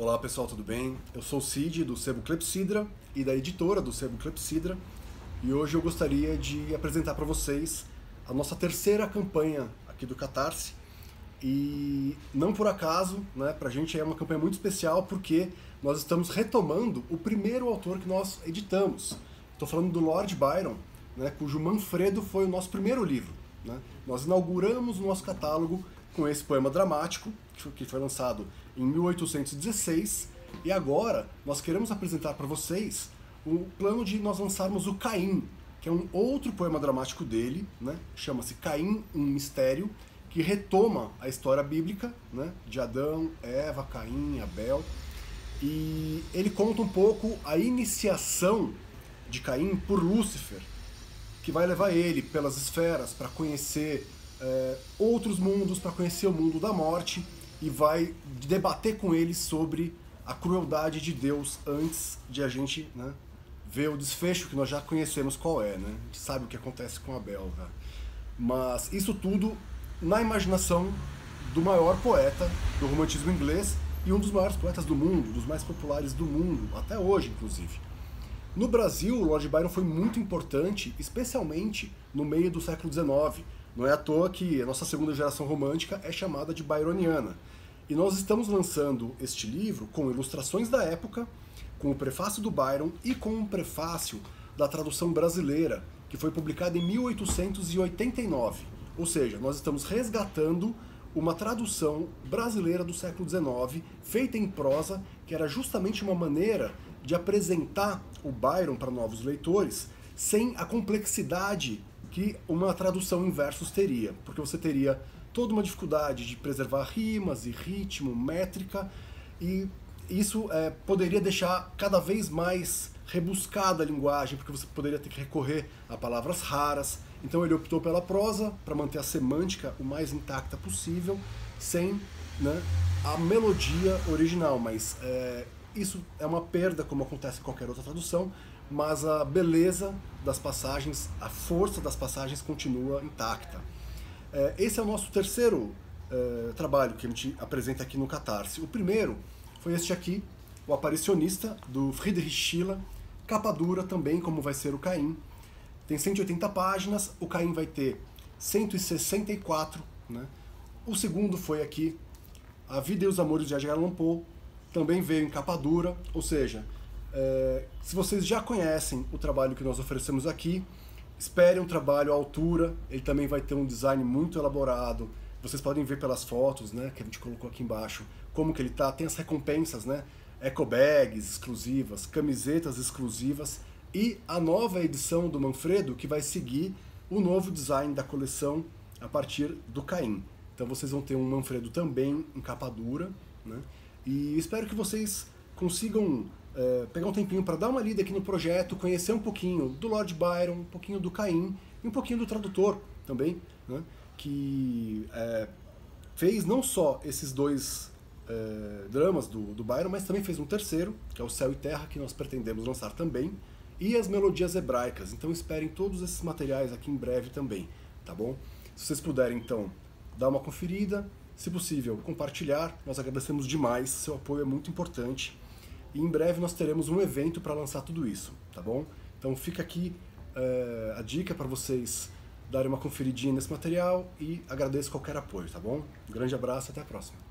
Olá pessoal, tudo bem? Eu sou o Cid do Sebo Clepsidra e da editora do Sebo Clepsidra e hoje eu gostaria de apresentar para vocês a nossa terceira campanha aqui do Catarse e não por acaso, né, pra gente é uma campanha muito especial porque nós estamos retomando o primeiro autor que nós editamos. Estou falando do Lord Byron, né, cujo Manfredo foi o nosso primeiro livro. Né? Nós inauguramos o nosso catálogo com esse poema dramático, que foi lançado em 1816, e agora nós queremos apresentar para vocês o plano de nós lançarmos o Caim, que é um outro poema dramático dele, né? chama-se Caim, um Mistério, que retoma a história bíblica né? de Adão, Eva, Caim, Abel, e ele conta um pouco a iniciação de Caim por Lúcifer, que vai levar ele pelas esferas para conhecer é, outros mundos, para conhecer o mundo da morte e vai debater com ele sobre a crueldade de Deus antes de a gente né, ver o desfecho que nós já conhecemos qual é, né? A gente sabe o que acontece com Abel, né? Mas isso tudo na imaginação do maior poeta do romantismo inglês e um dos maiores poetas do mundo, dos mais populares do mundo, até hoje, inclusive. No Brasil, Lord Byron foi muito importante, especialmente no meio do século XIX, não é à toa que a nossa segunda geração romântica é chamada de byroniana. E nós estamos lançando este livro com ilustrações da época, com o prefácio do Byron e com um prefácio da tradução brasileira, que foi publicada em 1889. Ou seja, nós estamos resgatando uma tradução brasileira do século XIX, feita em prosa, que era justamente uma maneira de apresentar o Byron para novos leitores sem a complexidade que uma tradução em versos teria, porque você teria toda uma dificuldade de preservar rimas e ritmo, métrica, e isso é, poderia deixar cada vez mais rebuscada a linguagem, porque você poderia ter que recorrer a palavras raras. Então ele optou pela prosa para manter a semântica o mais intacta possível, sem né, a melodia original, mas é, isso é uma perda, como acontece em qualquer outra tradução, mas a beleza das passagens, a força das passagens continua intacta. É, esse é o nosso terceiro é, trabalho que a gente apresenta aqui no Catarse. O primeiro foi este aqui, o Aparicionista, do Friedrich Schiller, capa dura também, como vai ser o Caim. Tem 180 páginas, o Caim vai ter 164. Né? O segundo foi aqui, A Vida e os Amores de Edgar Allan Poe, também veio em capa dura, ou seja, é, se vocês já conhecem o trabalho que nós oferecemos aqui, espere um trabalho à altura, ele também vai ter um design muito elaborado. Vocês podem ver pelas fotos, né, que a gente colocou aqui embaixo, como que ele tá. Tem as recompensas, né? Eco bags exclusivas, camisetas exclusivas e a nova edição do Manfredo que vai seguir o novo design da coleção a partir do Caim. Então vocês vão ter um Manfredo também em capa dura, né? E espero que vocês consigam é, pegar um tempinho para dar uma lida aqui no projeto, conhecer um pouquinho do Lord Byron, um pouquinho do Caim e um pouquinho do tradutor também, né, que é, fez não só esses dois é, dramas do, do Byron, mas também fez um terceiro, que é o Céu e Terra, que nós pretendemos lançar também, e as melodias hebraicas. Então esperem todos esses materiais aqui em breve também, tá bom? Se vocês puderem, então, dar uma conferida, se possível, compartilhar, nós agradecemos demais, seu apoio é muito importante. E em breve nós teremos um evento para lançar tudo isso, tá bom? Então fica aqui é, a dica para vocês darem uma conferidinha nesse material e agradeço qualquer apoio, tá bom? Um grande abraço até a próxima.